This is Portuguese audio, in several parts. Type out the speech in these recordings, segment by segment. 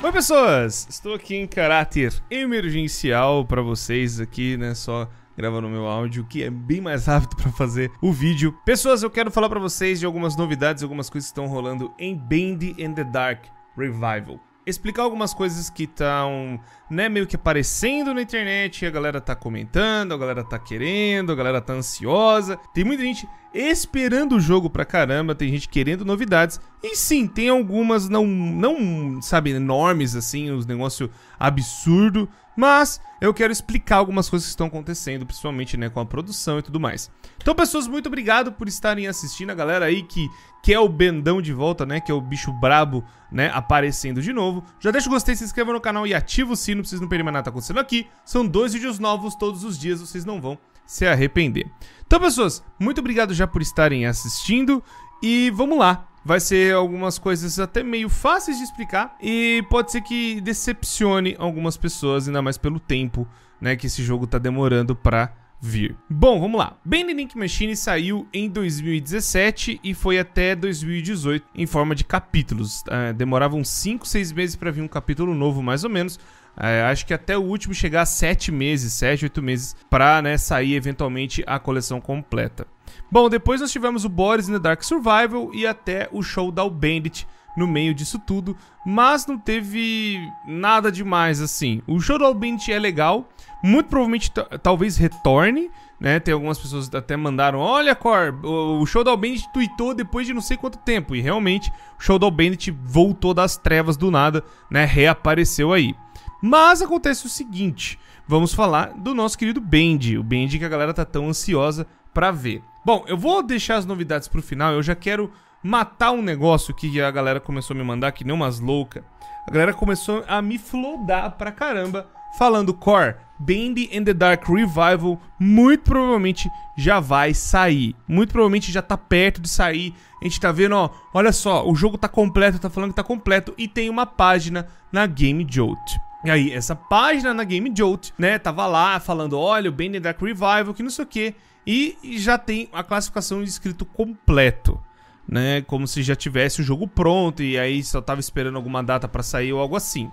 Oi pessoas, estou aqui em caráter emergencial para vocês aqui, né, só gravando meu áudio, que é bem mais rápido para fazer o vídeo. Pessoas, eu quero falar para vocês de algumas novidades, algumas coisas que estão rolando em Band in the Dark Revival explicar algumas coisas que estão, né, meio que aparecendo na internet, a galera tá comentando, a galera tá querendo, a galera tá ansiosa. Tem muita gente esperando o jogo pra caramba, tem gente querendo novidades. E sim, tem algumas não, não sabe, enormes assim, os negócio absurdo, mas eu quero explicar algumas coisas que estão acontecendo, principalmente, né, com a produção e tudo mais. Então, pessoas, muito obrigado por estarem assistindo, a galera aí que quer o Bendão de volta, né, que é o bicho brabo, né, aparecendo de novo. Já deixa o gostei, se inscreva no canal e ativa o sino pra vocês não perderem mais nada tá acontecendo aqui. São dois vídeos novos todos os dias, vocês não vão se arrepender. Então, pessoas, muito obrigado já por estarem assistindo e vamos lá. Vai ser algumas coisas até meio fáceis de explicar e pode ser que decepcione algumas pessoas, ainda mais pelo tempo, né, que esse jogo tá demorando pra vir. Bom, vamos lá. Band Link Machine saiu em 2017 e foi até 2018 em forma de capítulos. Uh, demoravam 5, 6 meses para vir um capítulo novo, mais ou menos. É, acho que até o último chegar a 7 meses, 7, 8 meses, pra né, sair eventualmente a coleção completa. Bom, depois nós tivemos o Boris in the Dark Survival e até o Showdown Bandit no meio disso tudo, mas não teve nada demais assim. O Showdown Bandit é legal, muito provavelmente talvez retorne, né? Tem algumas pessoas até mandaram, olha Cor, o Showdown Bandit tweetou depois de não sei quanto tempo, e realmente o Showdown Bandit voltou das trevas do nada, né? Reapareceu aí. Mas acontece o seguinte, vamos falar do nosso querido Bendy, o Bendy que a galera tá tão ansiosa pra ver. Bom, eu vou deixar as novidades pro final, eu já quero matar um negócio que a galera começou a me mandar, que nem umas loucas. A galera começou a me flodar pra caramba, falando, Core, Bendy and the Dark Revival muito provavelmente já vai sair. Muito provavelmente já tá perto de sair. A gente tá vendo, ó, olha só, o jogo tá completo, tá falando que tá completo e tem uma página na Game Jolt. E aí, essa página na Game Jolt, né, tava lá falando, olha, o Band Dark Revival, que não sei o que, e já tem a classificação escrito completo, né, como se já tivesse o jogo pronto e aí só tava esperando alguma data para sair ou algo assim.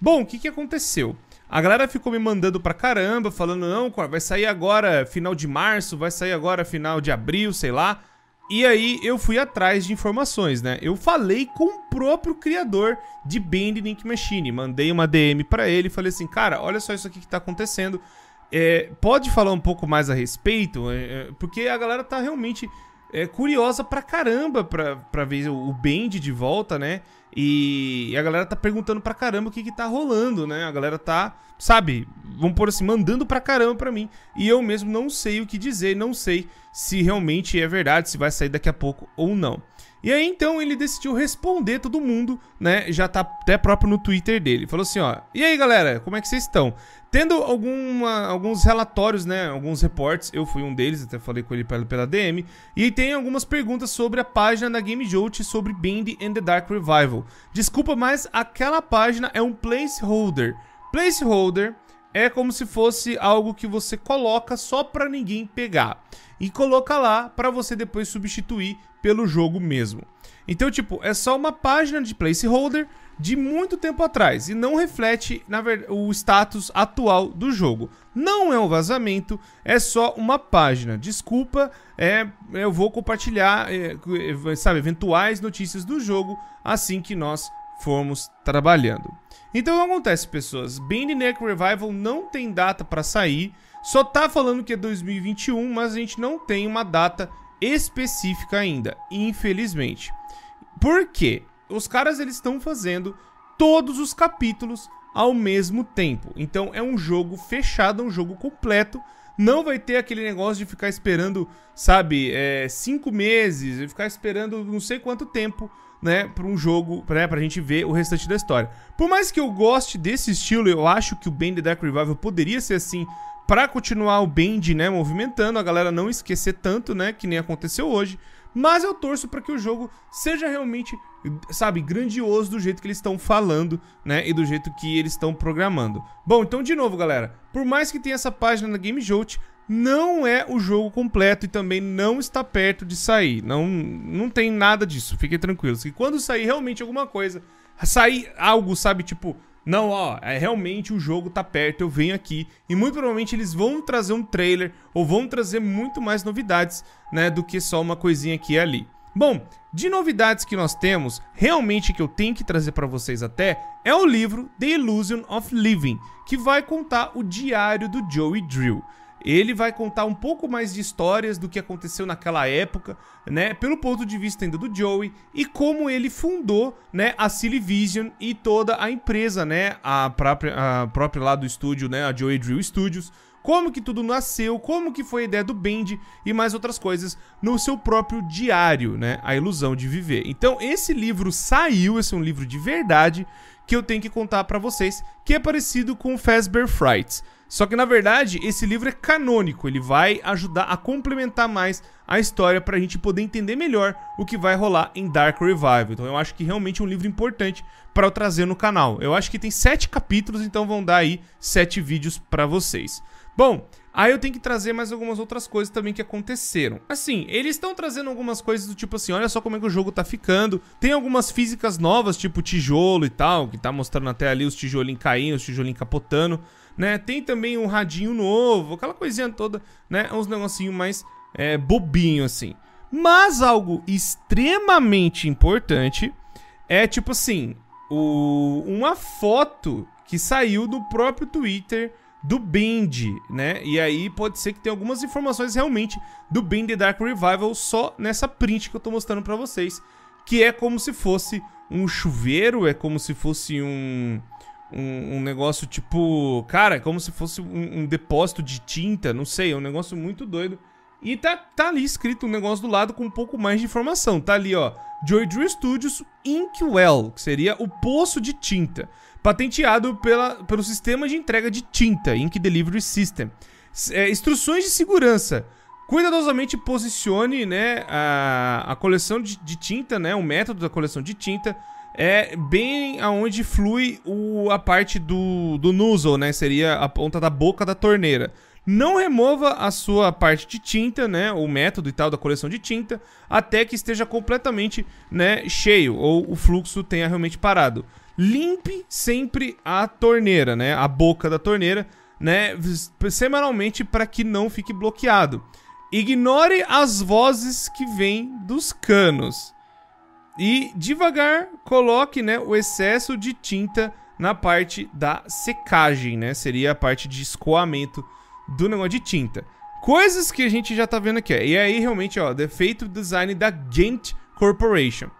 Bom, o que que aconteceu? A galera ficou me mandando pra caramba, falando, não, vai sair agora final de março, vai sair agora final de abril, sei lá. E aí eu fui atrás de informações, né? Eu falei com o próprio criador de Band Link Machine, mandei uma DM para ele falei assim, cara, olha só isso aqui que tá acontecendo. É, pode falar um pouco mais a respeito? É, é porque a galera tá realmente é, curiosa pra caramba pra, pra ver o Band de volta, né? E a galera tá perguntando pra caramba o que que tá rolando, né? A galera tá, sabe, vamos por assim, mandando pra caramba pra mim. E eu mesmo não sei o que dizer, não sei se realmente é verdade, se vai sair daqui a pouco ou não. E aí então ele decidiu responder todo mundo, né? Já tá até próprio no Twitter dele. Falou assim, ó: "E aí, galera, como é que vocês estão? Tendo alguma, alguns relatórios, né? Alguns reportes, eu fui um deles, até falei com ele pela, pela DM. E tem algumas perguntas sobre a página da Game Jolt sobre Band and the Dark Revival. Desculpa, mas aquela página é um placeholder. Placeholder é como se fosse algo que você coloca só para ninguém pegar e coloca lá para você depois substituir pelo jogo mesmo. Então, tipo, é só uma página de placeholder de muito tempo atrás e não reflete na verdade, o status atual do jogo. Não é um vazamento, é só uma página. Desculpa, é, eu vou compartilhar, é, sabe, eventuais notícias do jogo assim que nós formos trabalhando. Então o que acontece, pessoas? Band Neck Revival não tem data para sair, só tá falando que é 2021, mas a gente não tem uma data específica ainda, infelizmente. Por quê? Os caras eles estão fazendo todos os capítulos ao mesmo tempo. Então é um jogo fechado, é um jogo completo. Não vai ter aquele negócio de ficar esperando, sabe, é, cinco meses, ficar esperando não sei quanto tempo né, para um jogo, né, pra gente ver o restante da história. Por mais que eu goste desse estilo, eu acho que o Band the Dark Revival poderia ser assim para continuar o Band, né, movimentando, a galera não esquecer tanto, né, que nem aconteceu hoje. Mas eu torço para que o jogo seja realmente, sabe, grandioso do jeito que eles estão falando, né? E do jeito que eles estão programando. Bom, então de novo, galera, por mais que tenha essa página na Game Jolt, não é o jogo completo e também não está perto de sair. Não, não tem nada disso, fiquem tranquilos. E quando sair realmente alguma coisa, sair algo, sabe, tipo, não, ó, é realmente o jogo tá perto, eu venho aqui e muito provavelmente eles vão trazer um trailer ou vão trazer muito mais novidades, né, do que só uma coisinha aqui e ali. Bom, de novidades que nós temos, realmente que eu tenho que trazer para vocês até, é o livro The Illusion of Living, que vai contar o diário do Joey Drill. Ele vai contar um pouco mais de histórias do que aconteceu naquela época, né, pelo ponto de vista ainda do Joey e como ele fundou, né, a Vision e toda a empresa, né, a própria a própria lá do estúdio, né, a Joey Drill Studios, como que tudo nasceu, como que foi a ideia do Bend e mais outras coisas no seu próprio diário, né? A ilusão de viver. Então, esse livro saiu, esse é um livro de verdade que eu tenho que contar para vocês, que é parecido com Fazbear Frights. Só que na verdade, esse livro é canônico, ele vai ajudar a complementar mais a história para a gente poder entender melhor o que vai rolar em Dark Revival. Então eu acho que realmente é um livro importante para eu trazer no canal. Eu acho que tem sete capítulos, então vão dar aí sete vídeos para vocês. Bom, aí eu tenho que trazer mais algumas outras coisas também que aconteceram. Assim, eles estão trazendo algumas coisas do tipo assim, olha só como é que o jogo tá ficando. Tem algumas físicas novas, tipo tijolo e tal, que tá mostrando até ali os tijolinhos caindo, os tijolinhos capotando, né? Tem também um radinho novo, aquela coisinha toda, né? Uns negocinho mais é, bobinho assim. Mas algo extremamente importante é tipo assim, o, uma foto que saiu do próprio Twitter do Bend, né? E aí pode ser que tenha algumas informações realmente do Bend The Dark Revival só nessa print que eu tô mostrando para vocês, que é como se fosse um chuveiro, é como se fosse um um, um negócio tipo, cara, é como se fosse um, um, depósito de tinta, não sei, é um negócio muito doido. E tá, tá ali escrito um negócio do lado com um pouco mais de informação. Tá ali, ó, Joy Drew Studios Inkwell, que seria o poço de tinta patenteado pela, pelo sistema de entrega de tinta, Ink Delivery System. É, instruções de segurança. Cuidadosamente posicione né, a, a coleção de, de, tinta, né, o método da coleção de tinta, é bem aonde flui o, a parte do, do nozzle, né, seria a ponta da boca da torneira. Não remova a sua parte de tinta, né, o método e tal da coleção de tinta, até que esteja completamente né, cheio ou o fluxo tenha realmente parado limpe sempre a torneira, né? A boca da torneira, né? Semanalmente para que não fique bloqueado. Ignore as vozes que vêm dos canos. E devagar coloque, né, o excesso de tinta na parte da secagem, né? Seria a parte de escoamento do negócio de tinta. Coisas que a gente já tá vendo aqui. E aí realmente, ó, defeito design da Gent Corporation.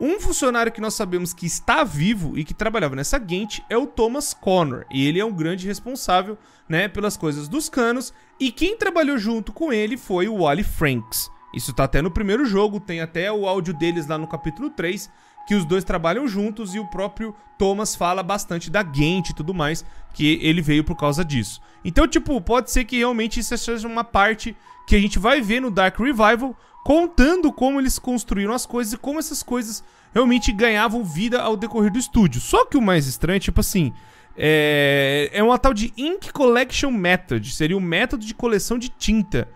Um funcionário que nós sabemos que está vivo e que trabalhava nessa Gent é o Thomas Connor. E ele é um grande responsável né, pelas coisas dos canos. E quem trabalhou junto com ele foi o Wally Franks. Isso tá até no primeiro jogo, tem até o áudio deles lá no capítulo 3, que os dois trabalham juntos e o próprio Thomas fala bastante da Gent e tudo mais, que ele veio por causa disso. Então, tipo, pode ser que realmente isso seja uma parte que a gente vai ver no Dark Revival, contando como eles construíram as coisas e como essas coisas realmente ganhavam vida ao decorrer do estúdio. Só que o mais estranho é, tipo assim, é, é uma tal de Ink Collection Method, seria o método de coleção de tinta.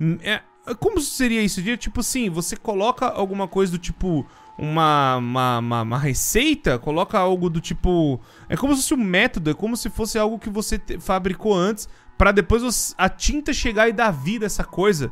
Hum, é, como seria isso? Tipo assim, você coloca alguma coisa do tipo uma, uma, uma, uma, receita, coloca algo do tipo. É como se fosse um método, é como se fosse algo que você te, fabricou antes, para depois a tinta chegar e dar vida a essa coisa.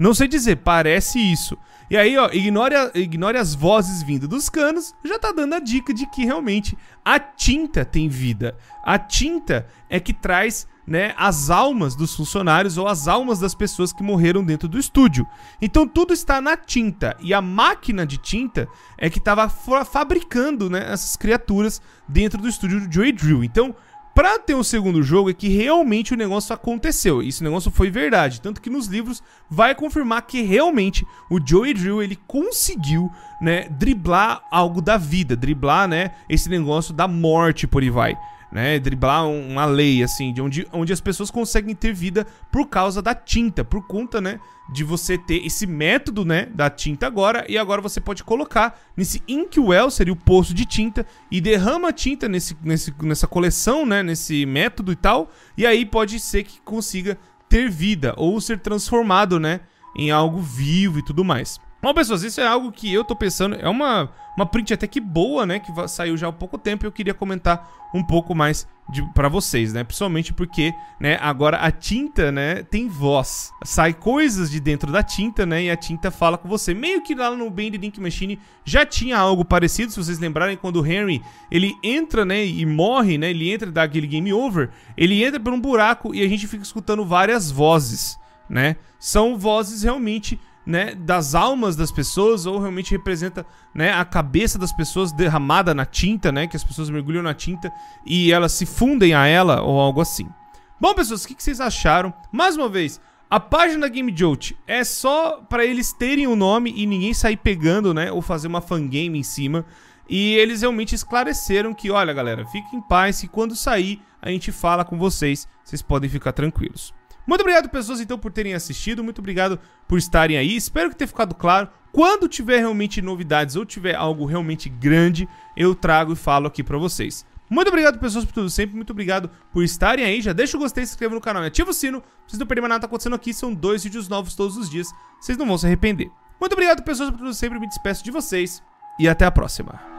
Não sei dizer, parece isso. E aí, ó, ignore, a, ignore as vozes vindo dos canos, já tá dando a dica de que realmente a tinta tem vida. A tinta é que traz né, as almas dos funcionários ou as almas das pessoas que morreram dentro do estúdio. Então tudo está na tinta e a máquina de tinta é que estava fabricando né, essas criaturas dentro do estúdio do Joey Drill. Então Pra ter um segundo jogo é que realmente o negócio aconteceu. Esse negócio foi verdade. Tanto que nos livros vai confirmar que realmente o Joey Drill ele conseguiu, né, driblar algo da vida, driblar, né, esse negócio da morte por aí vai né? Driblar uma lei, assim, de onde, onde as pessoas conseguem ter vida por causa da tinta, por conta, né? De você ter esse método, né? Da tinta agora, e agora você pode colocar nesse inkwell, seria o poço de tinta, e derrama tinta nesse, nesse, nessa coleção, né? Nesse método e tal, e aí pode ser que consiga ter vida ou ser transformado, né, em algo vivo e tudo mais. Bom, pessoas, isso é algo que eu tô pensando, é uma, uma print até que boa, né, que saiu já há pouco tempo e eu queria comentar um pouco mais pra vocês, né, principalmente porque, né, agora a tinta, né, tem voz. Sai coisas de dentro da tinta, né, e a tinta fala com você. Meio que lá no Band Link Machine já tinha algo parecido, se vocês lembrarem, quando o Henry, ele entra, né, e morre, né, ele entra e dá aquele game over, ele entra por um buraco e a gente fica escutando várias vozes, né, são vozes realmente né, das almas das pessoas ou realmente representa, né, a cabeça das pessoas derramada na tinta, né, que as pessoas mergulham na tinta e elas se fundem a ela ou algo assim. Bom, pessoas, o que vocês acharam? Mais uma vez, a página Game Jolt é só para eles terem o nome e ninguém sair pegando, né, ou fazer uma fangame em cima. E eles realmente esclareceram que, olha, galera, fiquem em paz que quando sair a gente fala com vocês, vocês podem ficar tranquilos. Muito obrigado, pessoas, então, por terem assistido. Muito obrigado por estarem aí. Espero que tenha ficado claro. Quando tiver realmente novidades ou tiver algo realmente grande, eu trago e falo aqui pra vocês. Muito obrigado, pessoas, por tudo sempre. Muito obrigado por estarem aí. Já deixa o gostei, se inscreva no canal e ativa o sino. Pra vocês não perderem nada tá acontecendo aqui. São dois vídeos novos todos os dias. Vocês não vão se arrepender. Muito obrigado, pessoas, por tudo sempre. Me despeço de vocês e até a próxima.